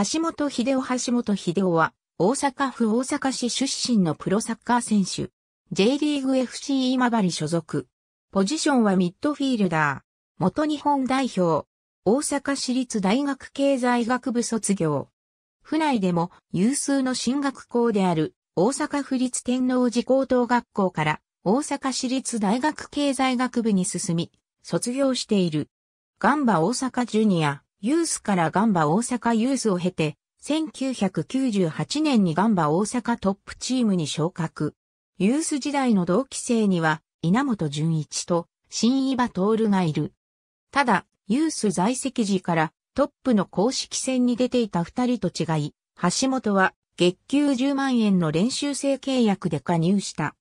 橋本秀夫橋本秀夫は、大阪府大阪市出身のプロサッカー選手。J リーグ FC 今治所属。ポジションはミッドフィールダー。元日本代表。大阪市立大学経済学部卒業。府内でも有数の進学校である大阪府立天王寺高等学校から大阪市立大学経済学部に進み、卒業している。ガンバ大阪ジュニア、ユースからガンバ大阪ユースを経て、1998年にガンバ大阪トップチームに昇格。ユース時代の同期生には、稲本淳一と新岩徹がいる。ただ、ユース在籍時からトップの公式戦に出ていた二人と違い、橋本は月給10万円の練習生契約で加入した。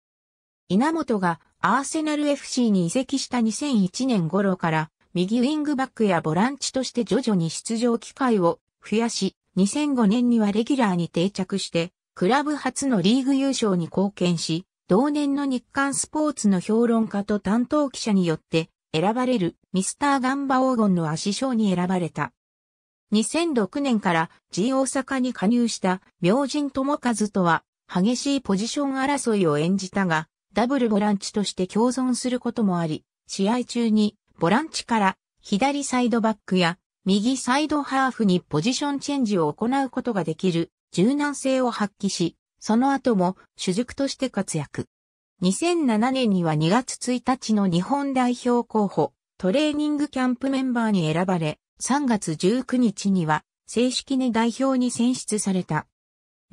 稲本がアーセナル FC に移籍した2001年頃から右ウィングバックやボランチとして徐々に出場機会を増やし、2005年にはレギュラーに定着して、クラブ初のリーグ優勝に貢献し、同年の日刊スポーツの評論家と担当記者によって選ばれるミスターガンバ黄金の足賞に選ばれた。2006年から G 大阪に加入した明神智和とは激しいポジション争いを演じたが、ダブルボランチとして共存することもあり、試合中にボランチから左サイドバックや右サイドハーフにポジションチェンジを行うことができる柔軟性を発揮し、その後も主軸として活躍。2007年には2月1日の日本代表候補、トレーニングキャンプメンバーに選ばれ、3月19日には正式に代表に選出された。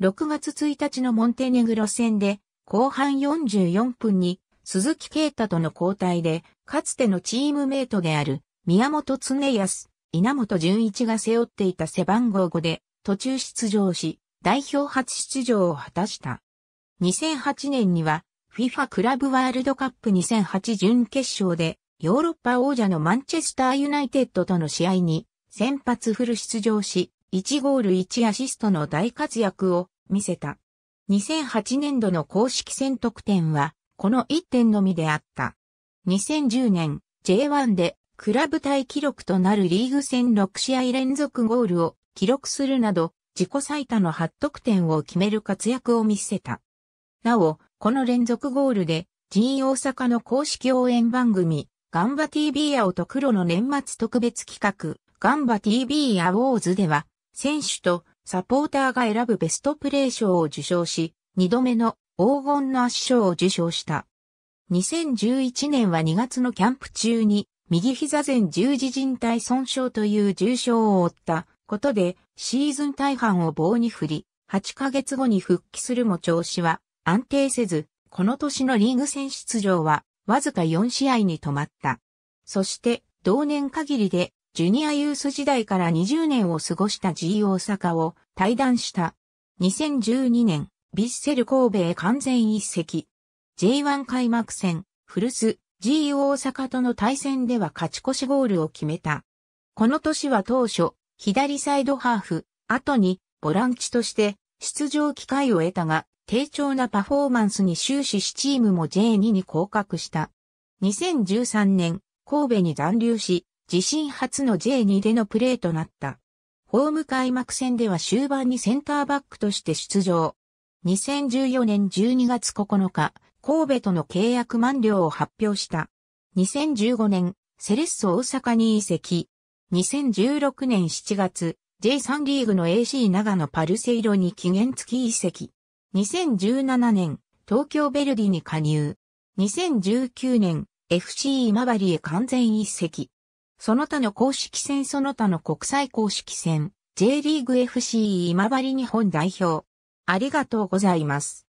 6月1日のモンテネグロ戦で後半44分に鈴木啓太との交代で、かつてのチームメイトである宮本常康、稲本淳一が背負っていた背番号5で途中出場し、代表初出場を果たした。2008年には FIFA クラブワールドカップ2008準決勝でヨーロッパ王者のマンチェスターユナイテッドとの試合に先発フル出場し、1ゴール1アシストの大活躍を見せた。2008年度の公式戦得点はこの1点のみであった。2010年 J1 でクラブ対記録となるリーグ戦6試合連続ゴールを記録するなど自己最多の8得点を決める活躍を見せた。なお、この連続ゴールで G 大阪の公式応援番組ガンバ TV 青と黒の年末特別企画ガンバ TV アウォーズでは選手とサポーターが選ぶベストプレー賞を受賞し、2度目の黄金の足賞を受賞した。2011年は2月のキャンプ中に右膝前十字靭帯損傷という重傷を負ったことでシーズン大半を棒に振り、8ヶ月後に復帰するも調子は安定せず、この年のリーグ戦出場はわずか4試合に止まった。そして同年限りでジュニアユース時代から20年を過ごした G 大阪を退団した。2012年ヴィッセル神戸へ完全一席。J1 開幕戦、古巣、G 大阪との対戦では勝ち越しゴールを決めた。この年は当初、左サイドハーフ、後にボランチとして出場機会を得たが、低調なパフォーマンスに終始しチームも J2 に降格した。2013年、神戸に残留し、自身初の J2 でのプレーとなった。ホーム開幕戦では終盤にセンターバックとして出場。2014年12月9日、神戸との契約満了を発表した。2015年、セレッソ大阪に移籍。2016年7月、J3 リーグの AC 長野パルセイロに期限付き移籍。2017年、東京ベルディに加入。2019年、FC 今治へ完全移籍。その他の公式戦その他の国際公式戦、J リーグ FC 今治日本代表。ありがとうございます。